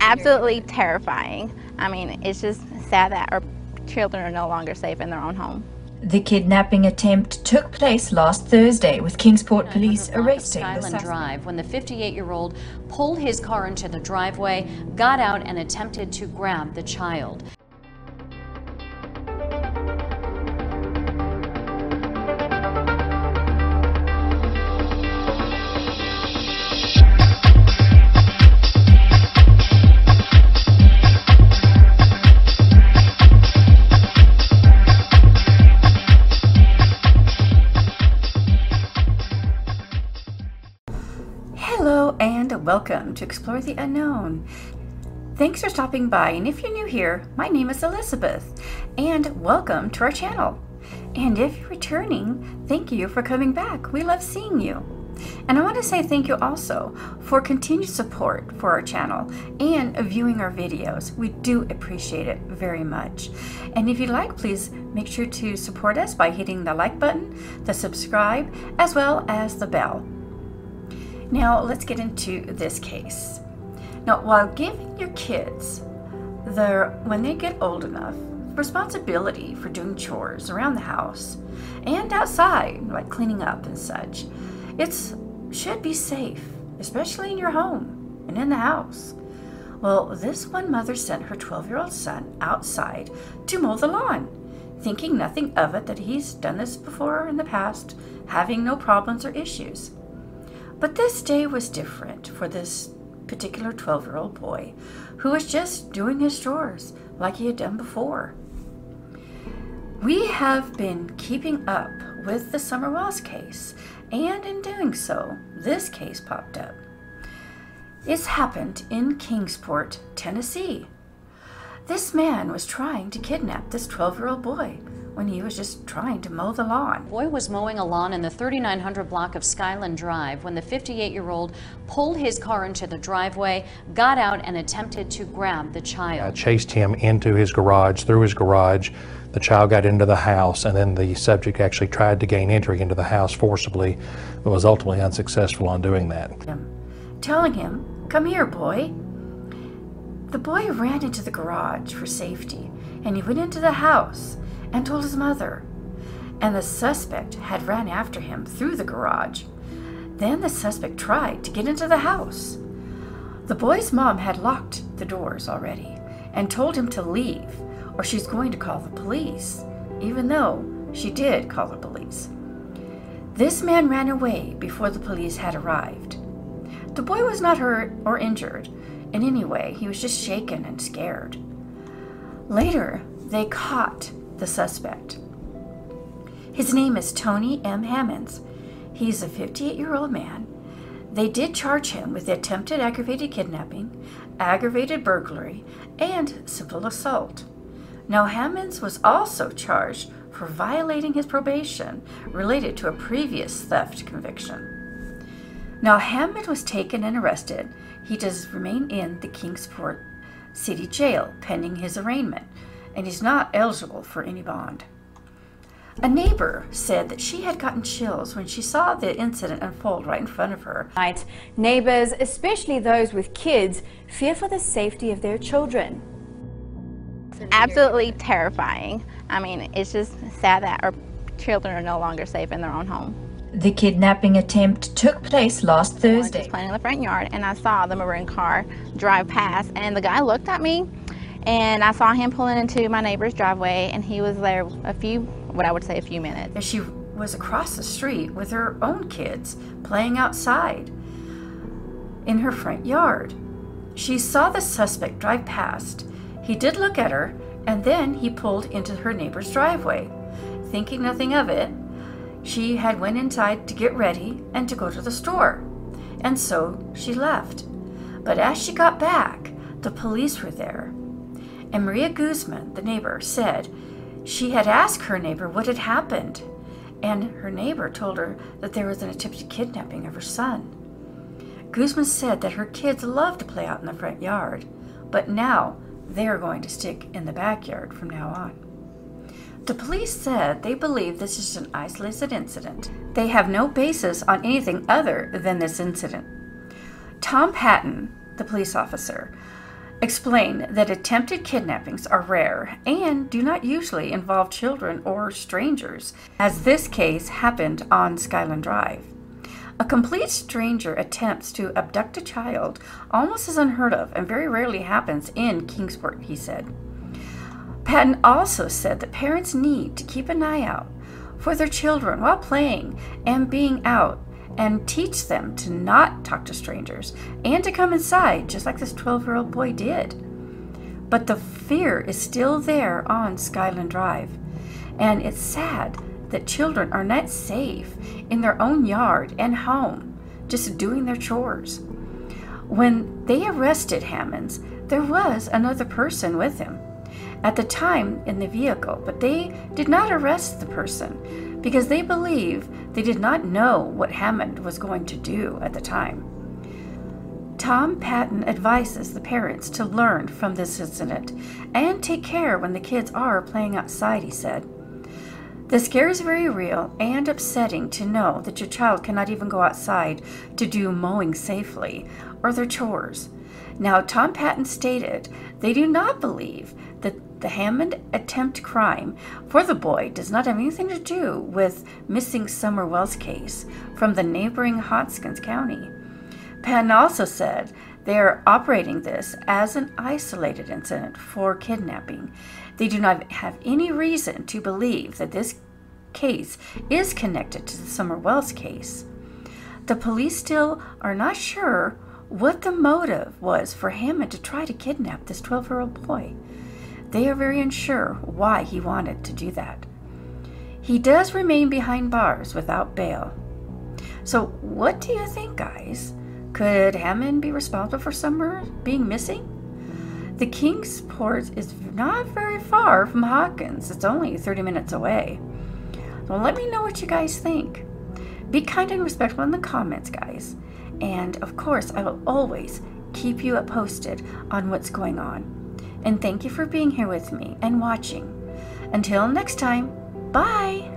absolutely terrifying. I mean, it's just sad that our children are no longer safe in their own home. The kidnapping attempt took place last Thursday with Kingsport police arresting the suspect. Drive when the 58-year-old pulled his car into the driveway, got out and attempted to grab the child. And welcome to Explore the Unknown. Thanks for stopping by, and if you're new here, my name is Elizabeth, and welcome to our channel. And if you're returning, thank you for coming back. We love seeing you. And I want to say thank you also for continued support for our channel and viewing our videos. We do appreciate it very much. And if you'd like, please make sure to support us by hitting the like button, the subscribe, as well as the bell. Now let's get into this case. Now, while giving your kids their, when they get old enough, responsibility for doing chores around the house and outside, like cleaning up and such, it should be safe, especially in your home and in the house. Well, this one mother sent her 12 year old son outside to mow the lawn, thinking nothing of it that he's done this before in the past, having no problems or issues. But this day was different for this particular 12 year old boy who was just doing his chores like he had done before. We have been keeping up with the Summer Wells case, and in doing so, this case popped up. It's happened in Kingsport, Tennessee. This man was trying to kidnap this 12 year old boy when he was just trying to mow the lawn. Boy was mowing a lawn in the 3900 block of Skyland Drive when the 58-year-old pulled his car into the driveway, got out and attempted to grab the I child. chased him into his garage, through his garage. The child got into the house, and then the subject actually tried to gain entry into the house forcibly, but was ultimately unsuccessful on doing that. telling him, Come here, boy. The boy ran into the garage for safety, and he went into the house and told his mother. And the suspect had ran after him through the garage. Then the suspect tried to get into the house. The boy's mom had locked the doors already and told him to leave, or she's going to call the police, even though she did call the police. This man ran away before the police had arrived. The boy was not hurt or injured in any way, he was just shaken and scared. Later, they caught the suspect. His name is Tonie M. Hammonds. He's a 58 year old man. They did charge him with attempted aggravated kidnapping, aggravated burglary, and simple assault. Now, Hammonds was also charged for violating his probation related to a previous theft conviction. Now, Hammond was taken and arrested. He does remain in the Kingsport City Jail pending his arraignment, and he's not eligible for any bond. A neighbor said that she had gotten chills when she saw the incident unfold right in front of her. Right. Neighbors, especially those with kids, fear for the safety of their children. Absolutely terrifying. I mean, it's just sad that our children are no longer safe in their own home. The kidnapping attempt took place last Thursday. I was Thursday. playing in the front yard and I saw the maroon car drive past and the guy looked at me and I saw him pulling into my neighbor's driveway and he was there a few, what I would say a few minutes. She was across the street with her own kids playing outside in her front yard. She saw the suspect drive past. He did look at her and then he pulled into her neighbor's driveway. Thinking nothing of it, she had went inside to get ready and to go to the store. And so she left. But as she got back, the police were there. And Maria Guzman, the neighbor, said she had asked her neighbor what had happened. And her neighbor told her that there was an attempted kidnapping of her son. Guzman said that her kids love to play out in the front yard, but now they are going to stick in the backyard from now on. The police said they believe this is an isolated incident. They have no basis on anything other than this incident. Tom Patton, the police officer, explain that attempted kidnappings are rare and do not usually involve children or strangers, as this case happened on Skyland Drive. A complete stranger attempts to abduct a child almost as unheard of and very rarely happens in Kingsport, he said. Patton also said that parents need to keep an eye out for their children while playing and being out and teach them to not talk to strangers and to come inside, just like this 12 year old boy did. But the fear is still there on Skyland Drive, and it's sad that children are not safe in their own yard and home, just doing their chores. When they arrested Hammonds, there was another person with him at the time in the vehicle, but they did not arrest the person because they believe they did not know what Hammond was going to do at the time. Tom Patton advises the parents to learn from this incident and take care when the kids are playing outside, he said. The scare is very real and upsetting to know that your child cannot even go outside to do mowing safely or their chores. Now, Tom Patton stated they do not believe that the Hammond attempt crime for the boy does not have anything to do with missing Summer Wells case from the neighboring Hawkins County. Penn also said they are operating this as an isolated incident for kidnapping. They do not have any reason to believe that this case is connected to the Summer Wells case. The police still are not sure what the motive was for Hammond to try to kidnap this 12 year old boy. They are very unsure why he wanted to do that. He does remain behind bars without bail. So, what do you think, guys? Could Hammond be responsible for Summer being missing? The Kingsport is not very far from Hawkins. It's only 30 minutes away. So let me know what you guys think. Be kind and respectful in the comments, guys. And of course, I will always keep you posted on what's going on. And thank you for being here with me and watching. Until next time, bye!